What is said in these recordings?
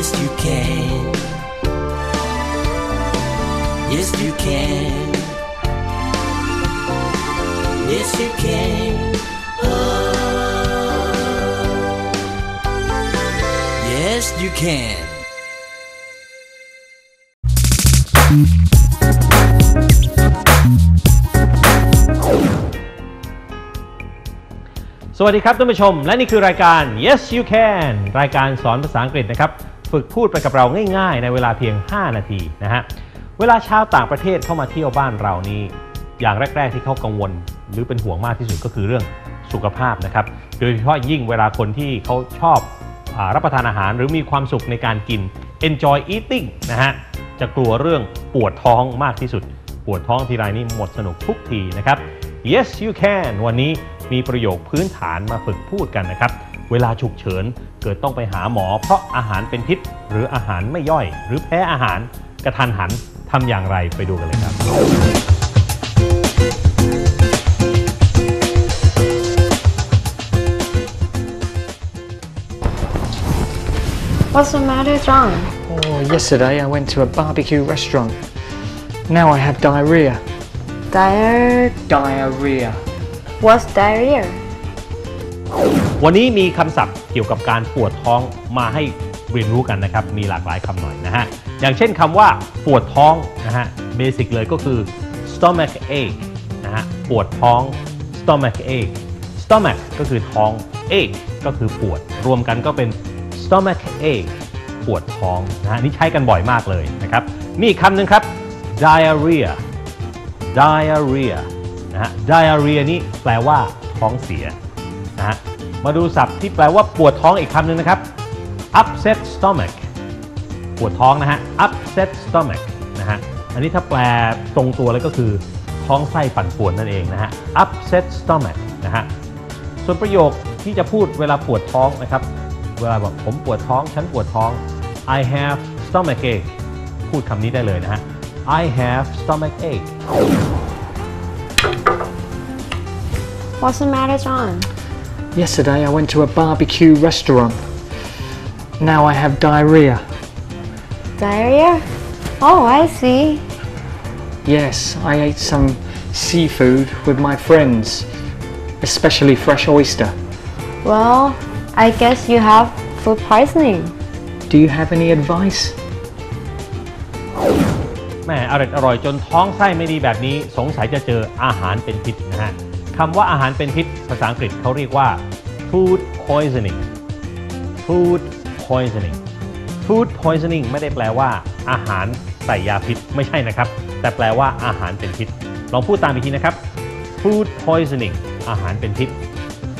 Yes, you can. Yes, you can. Yes, you can. Oh. Yes, you can. สวัสดีครับท่านผู้ชม และนี่คือรายการ Yes You Can รายการสอนภาษาอังกฤษนะครับ ฝึกพูดไปกับเราง่าย ๆ ในเวลาเพียง 5 นาทีนะฮะ เวลาชาวต่างประเทศเข้ามาเที่ยวบ้านเรานี้ อย่างแรก ๆ ที่เขากังวล หรือเป็นห่วงมากที่สุดก็คือเรื่องสุขภาพนะครับ โดยเฉพาะยิ่งเวลาคนที่เขาชอบอรับประทานอาหารหรือมีความสุขในการกิน enjoy eating นะฮะ จะกลัวเรื่องปวดท้องมากที่สุด ปวดท้องทีไรนี่หมดสนุกทุกทีนะครับ Yes you can วันนี้มีประโยคพื้นฐานมาฝึกพูดกันนะครับ เวลาฉุกเฉินเกิดต้องไปหาหมอ เพราะอาหารเป็นพิษ หรืออาหารไม่ย่อย หรือแพ้อาหารกระทันหันทำอย่างไรไปดูกันเลยครับ What's the matter, John? Oh, yesterday I went to a barbecue restaurant. Now I have diarrhea. Diarrhea. Diarrhea. What's diarrhea? วันนี้มีคำศัพท์เกี่ยวกับการปวดท้องมาให้เรียนรู้กันนะครับ มีหลากหลายคำหน่อยนะฮะ อย่างเช่นคำว่าปวดท้องนะฮะเบสิกเลยก็คือ stomach ache นะฮะปวดท้อง stomach ache stomach ก็คือท้อง ache ก็คือปวด รวมกันก็เป็น stomach ache ปวดท้องนะฮะนี่ใช้กันบ่อยมากเลยนะครับ มีอีกคำหนึ่งครับ diarrhea diarrhea นะฮะ diarrhea นี่แปลว่าท้องเสีย นะฮะมาดูศัพท์ที่แปลว่าปวดท้องอีกคำหนึ่งนะครับ upset stomach ปวดท้องนะฮะ upset stomach นะฮะอันนี้ถ้าแปลตรงตัวเลยก็คือท้องไส้ปั่นป่วนนั่นเองนะฮะ upset stomach นะฮะส่วนประโยคที่จะพูดเวลาปวดท้องนะครับเวลาบอกผมปวดท้อง ฉันปวดท้อง I have stomach ache พูดคำนี้ได้เลยนะฮะ I have stomach ache What's the matter, John? Yesterday I went to a barbecue restaurant. Now I have diarrhea. Diarrhea? Oh, I see. Yes, I ate some seafood with my friends, especially fresh oyster. Well, I guess you have food poisoning. Do you have any advice? แม่อร่อยอร่อยจนท้องไส้ไม่ดีแบบนี้ สงสัยจะเจออาหารเป็นพิษนะฮะ คำว่าอาหารเป็นพิษภาษาอังกฤษเขาเรียกว่า food poisoning food poisoning food poisoning ไม่ได้แปลว่าอาหารใส่ยาพิษไม่ใช่นะครับ แต่แปลว่าอาหารเป็นพิษ ลองพูดตามอีกทีนะครับ food poisoning อาหารเป็นพิษ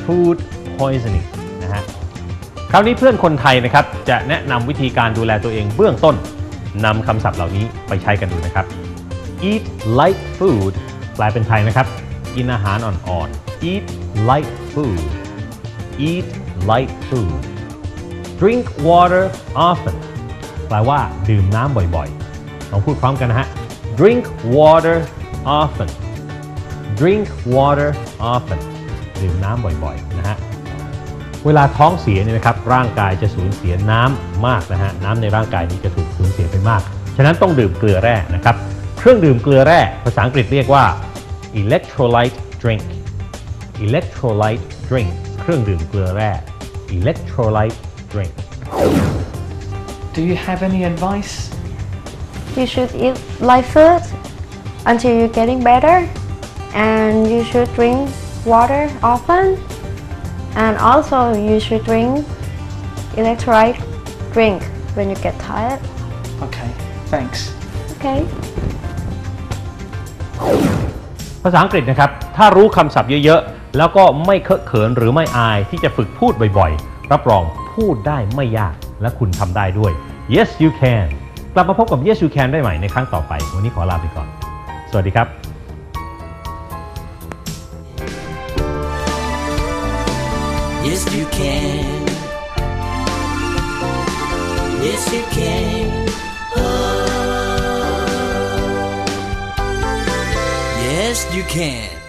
food poisoning นะฮะคราวนี้เพื่อนคนไทยนะครับ จะแนะนำวิธีการดูแลตัวเองเบื้องต้นนำคำศัพท์เหล่านี้ไปใช้กันดูนะครับ eat light food แปลเป็นไทยนะครับ กินอาหารอ่อนๆ eat light food eat light food drink water often แปลว่าดื่มน้ำบ่อยๆลองพูดพร้อมกันนะฮะ drink water often drink water often ดื่มน้ำบ่อยๆนะฮะ เวลาท้องเสียเนี่ยนะครับร่างกายจะสูญเสียน้ำมากนะฮะน้ำในร่างกายนี้จะถูกสูญเสียไปมาก ฉะนั้นต้องดื่มเกลือแร่นะครับ เครื่องดื่มเกลือแร่ภาษาอังกฤษเรียกว่า electrolyte drink electrolyte drink เครื่องดื่มเกลือแร่ electrolyte drink Do you have any advice? You should eat light food until you're getting better, and you should drink water often, and also you should drink electrolyte drink when you get tired. Okay, thanks. Okay. ภาษาอังกฤษนะครับ ถ้ารู้คำศัพท์เยอะๆ แล้วก็ไม่เคอะเขินหรือไม่อายที่จะฝึกพูดบ่อยๆ รับรองพูดได้ไม่ยากและคุณทำได้ด้วย yes you can กลับมาพบกับ yes you can ได้ใหม่ในครั้งต่อไป วันนี้ขอลาไปก่อน สวัสดีครับ Yes, you can. Yes, you can. You can.